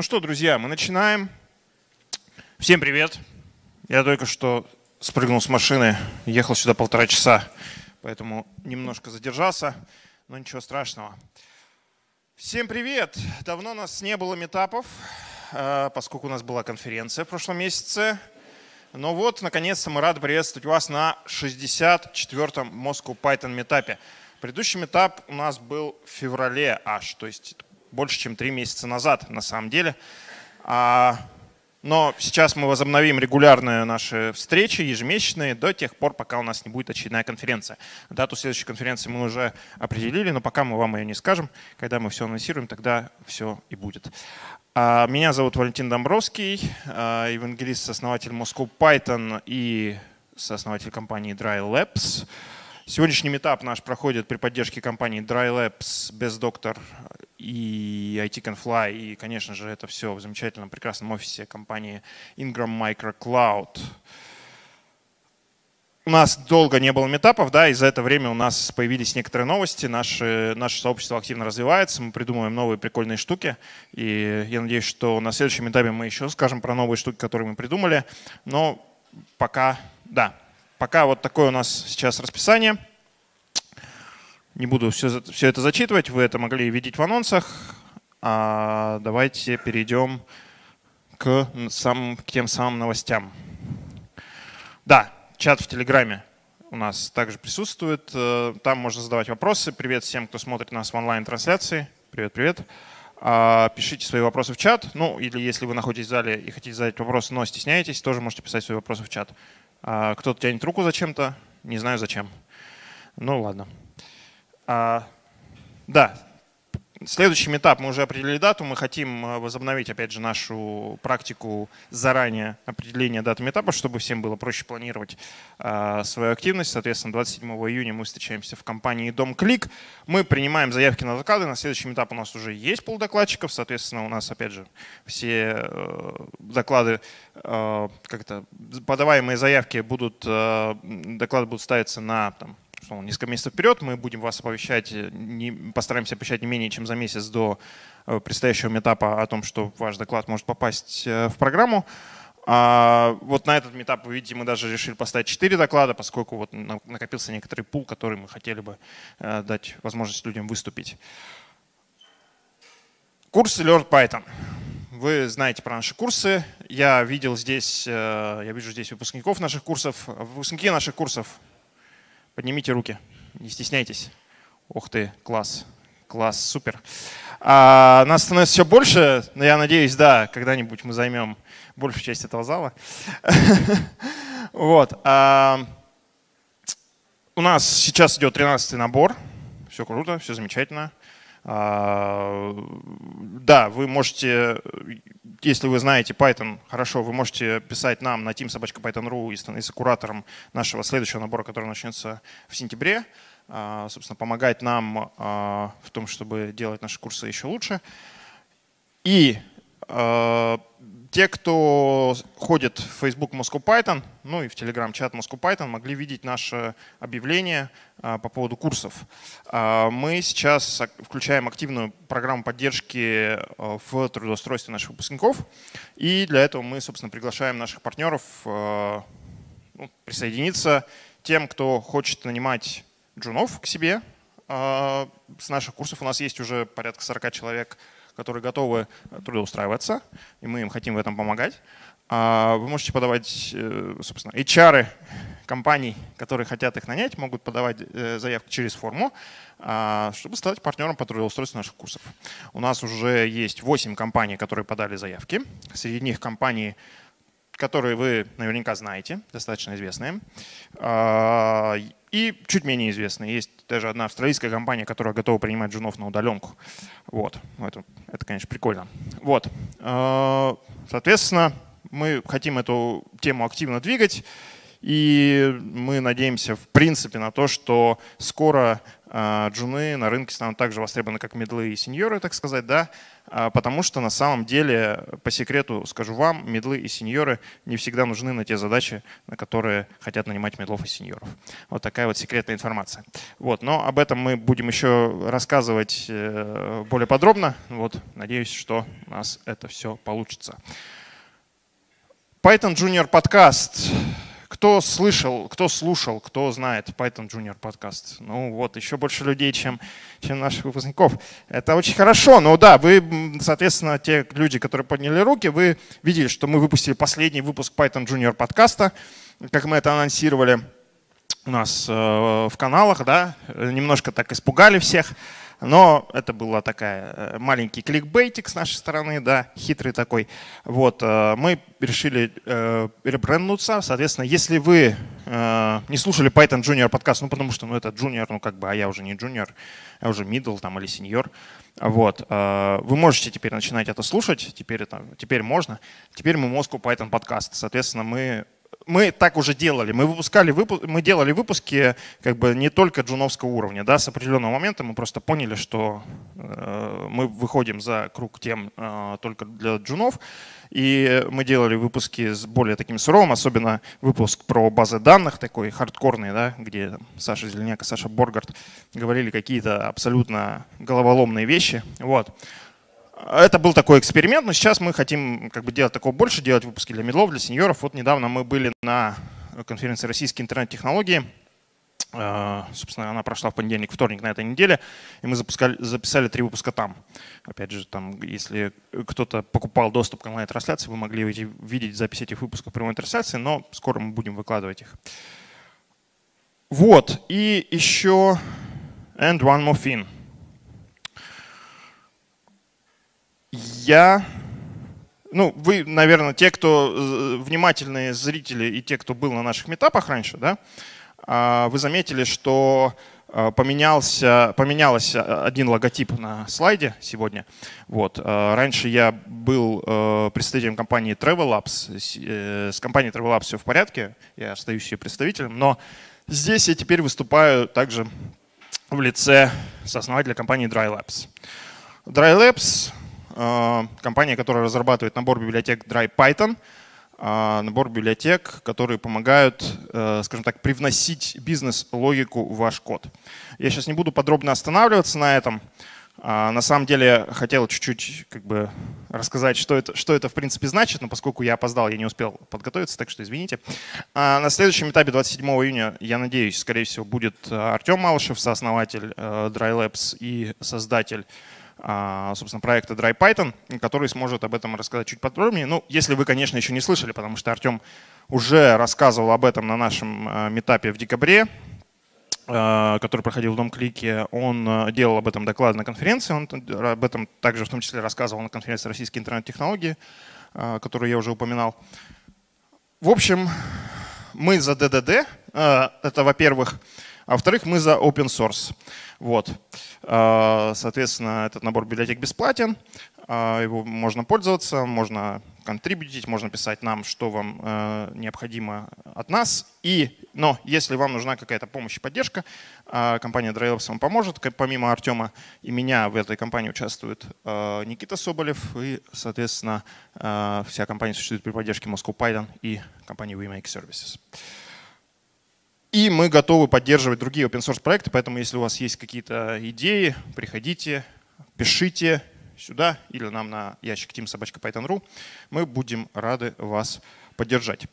Ну что, друзья, мы начинаем. Всем привет. Я только что спрыгнул с машины, ехал сюда полтора часа, поэтому немножко задержался, но ничего страшного. Всем привет! Давно у нас не было метапов, э, поскольку у нас была конференция в прошлом месяце. Но вот, наконец-то, мы рады приветствовать вас на 64-м Moscow Python метапе. Предыдущий метап у нас был в феврале аж, то есть больше, чем три месяца назад на самом деле. А, но сейчас мы возобновим регулярные наши встречи, ежемесячные, до тех пор, пока у нас не будет очередная конференция. Дату следующей конференции мы уже определили, но пока мы вам ее не скажем. Когда мы все анонсируем, тогда все и будет. А, меня зовут Валентин Домбровский, а, евангелист, основатель Moscow Python и сооснователь компании Dry Labs. Сегодняшний метап наш проходит при поддержке компании Dry Labs, Best Doctor и IT Can Fly. И, конечно же, это все в замечательном, прекрасном офисе компании Ingram Micro Cloud. У нас долго не было метапов, да, и за это время у нас появились некоторые новости. Наше, наше сообщество активно развивается, мы придумываем новые прикольные штуки. И я надеюсь, что на следующем этапе мы еще скажем про новые штуки, которые мы придумали. Но пока, да, Пока вот такое у нас сейчас расписание. Не буду все, все это зачитывать, вы это могли видеть в анонсах. А давайте перейдем к, самым, к тем самым новостям. Да, чат в Телеграме у нас также присутствует. Э, там можно задавать вопросы. Привет всем, кто смотрит нас в онлайн-трансляции. Привет, привет. А, пишите свои вопросы в чат. Ну, или если вы находитесь в зале и хотите задать вопрос, но стесняетесь, тоже можете писать свои вопросы в чат. А, кто-то тянет руку зачем-то, не знаю зачем. Ну ладно. А, да, Следующий этап, мы уже определили дату, мы хотим а, возобновить, опять же, нашу практику заранее определения даты этапа, чтобы всем было проще планировать э, свою активность. Соответственно, 27 июня мы встречаемся в компании Дом Клик. Мы принимаем заявки на доклады. На следующем этапе у нас уже есть полдокладчиков. Соответственно, у нас, опять же, все э, доклады, э, как-то подаваемые заявки будут, э, доклады будут ставиться на там, что несколько месяцев вперед. Мы будем вас оповещать, э, не, постараемся оповещать не менее чем за месяц до э, предстоящего метапа о том, что ваш доклад может попасть э, в программу. А вот на этот метап, вы видите, мы даже решили поставить 4 доклада, поскольку вот накопился некоторый пул, который мы хотели бы дать возможность людям выступить. Курсы Learn Python. Вы знаете про наши курсы. Я видел здесь, я вижу здесь выпускников наших курсов. Выпускники наших курсов Поднимите руки, не стесняйтесь. Ух ты, класс, класс, супер. А, нас становится все больше, но я надеюсь, да, когда-нибудь мы займем большую часть этого зала. Вот. А, у нас сейчас идет 13 набор. Все круто, все замечательно. А, да, вы можете если вы знаете Python хорошо, вы можете писать нам на team.python.ru и становиться куратором нашего следующего набора, который начнется в сентябре. А, собственно, помогать нам а, в том, чтобы делать наши курсы еще лучше. И те, кто ходит в Facebook Moscow Python, ну и в Telegram чат Moscow Python, могли видеть наше объявление а, по поводу курсов. А, мы сейчас включаем активную программу поддержки а, в трудоустройстве наших выпускников. И для этого мы, собственно, приглашаем наших партнеров ну, присоединиться тем, кто хочет нанимать джунов к себе. С наших курсов у нас есть уже порядка 40 человек, которые готовы трудоустраиваться, и мы им хотим в этом помогать. А вы можете подавать, э, собственно, HR компаний, которые хотят их нанять, могут подавать э, заявку через форму, а, чтобы стать партнером по трудоустройству наших курсов. У нас уже есть 8 компаний, которые подали заявки. Среди них компании, которые вы наверняка знаете, достаточно известные. А, и чуть менее известные. Есть даже одна австралийская компания, которая готова принимать джунов на удаленку. Вот. Ну, это, это конечно, прикольно. Вот. А, соответственно, мы хотим эту тему активно двигать. И мы надеемся, в принципе, на то, что скоро а, джуны на рынке станут так же востребованы, как медлы и сеньоры, так сказать, да, а, потому что на самом деле, по секрету скажу вам, медлы и сеньоры не всегда нужны на те задачи, на которые хотят нанимать медлов и сеньоров. Вот такая вот секретная информация. Вот, но об этом мы будем еще рассказывать э, более подробно. Вот, надеюсь, что у нас это все получится. Python Junior подкаст. Кто слышал, кто слушал, кто знает Python Junior подкаст? Ну вот, еще больше людей, чем, чем наших выпускников. Это очень хорошо. Но да, вы, соответственно, те люди, которые подняли руки, вы видели, что мы выпустили последний выпуск Python Junior подкаста, как мы это анонсировали у нас э, в каналах, да, немножко так испугали всех. Но это была такая э, маленький кликбейтик с нашей стороны, да, хитрый такой. Вот, э, мы решили ребренднуться. Соответственно, если вы не слушали Python Junior подкаст, ну потому что ну, это junior, ну как бы, а я уже не junior, я уже middle там или senior, вот, вы можете теперь начинать это слушать, теперь, это, теперь можно. Теперь мы Moscow Python подкаст. Соответственно, мы мы так уже делали. Мы выпускали выпуск, мы делали выпуски как бы не только джуновского уровня. Да, с определенного момента мы просто поняли, что э, мы выходим за круг тем э, только для джунов. И мы делали выпуски с более таким суровым, особенно выпуск про базы данных, такой хардкорный, да, где Саша Зеленяк и Саша Боргард говорили какие-то абсолютно головоломные вещи. Вот. Это был такой эксперимент, но сейчас мы хотим как бы делать такого больше, делать выпуски для медлов, для сеньоров. Вот недавно мы были на конференции «Российские интернет-технологии». А, собственно, она прошла в понедельник, вторник на этой неделе, и мы запускали, записали три выпуска там. Опять же, там, если кто-то покупал доступ к онлайн-трансляции, вы могли видеть запись этих выпусков прямой трансляции, но скоро мы будем выкладывать их. Вот, и еще and one more thing – Я, ну, вы, наверное, те, кто э, внимательные зрители и те, кто был на наших метапах раньше, да, а, вы заметили, что э, поменялся, поменялся один логотип на слайде сегодня. Вот. Э, раньше я был представителем компании Travel Labs. С компанией Travel Labs все в порядке, я остаюсь ее представителем, но здесь я теперь выступаю также в лице сооснователя компании Dry Labs. Dry Labs Э, компания, которая разрабатывает набор библиотек Dry Python, э, набор библиотек, которые помогают, э, скажем так, привносить бизнес-логику в ваш код. Я сейчас не буду подробно останавливаться на этом. На самом деле хотел чуть-чуть как бы рассказать, что это, что это в принципе значит, но поскольку я опоздал, я не успел подготовиться, так что извините. На следующем этапе 27 июня, я надеюсь, скорее всего, будет Артем Малышев, сооснователь Dry Labs и создатель а, собственно, проекта Dry Python, который сможет об этом рассказать чуть подробнее. Ну, если вы, конечно, еще не слышали, потому что Артем уже рассказывал об этом на нашем а, метапе в декабре, а, который проходил в Дом Клике, он делал об этом доклад на конференции, он об этом также в том числе рассказывал на конференции «Российские интернет-технологии», которую я уже упоминал. В общем, мы за ДДД, это во-первых, а во-вторых, мы за open source. Вот. А, соответственно, этот набор библиотек бесплатен, а, его можно пользоваться, можно контрибьютить, можно писать нам, что вам э, необходимо от нас. И, но если вам нужна какая-то помощь и поддержка, а, компания DryLabs вам поможет. Помимо Артема и меня в этой компании участвует Никита Соболев и, соответственно, вся компания существует при поддержке Moscow Python и компании WeMake Services. И мы готовы поддерживать другие open source проекты, поэтому если у вас есть какие-то идеи, приходите, пишите сюда или нам на ящик team.python.ru. Мы будем рады вас поддержать.